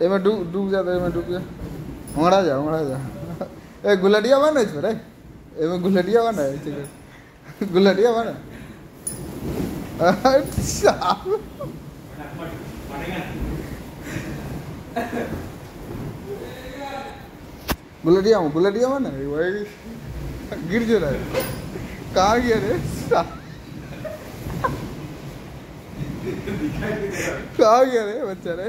એમાં ડૂબ ડૂબ જા તો એમાં ડૂબ જા હમણાં જા હમણાં જા એ ગુલાડિયા બને છે રે એમાં ગુલાડિયા બને છે ગુલાડિયા બને અચ્છા गुलटिया में गुलटिया में ना वही गिर जो रहा है कहाँ गया रे कहाँ गया रे बच्चा रे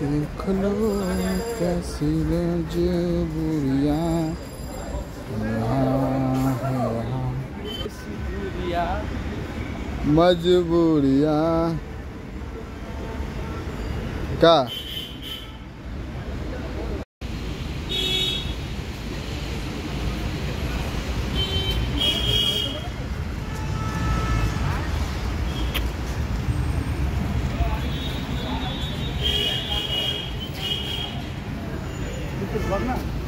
देख लो कैसी मजबूरियाँ यहाँ है का वरना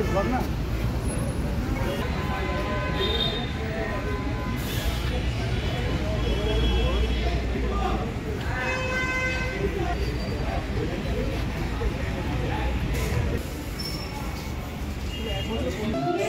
tư vấn à Thank you.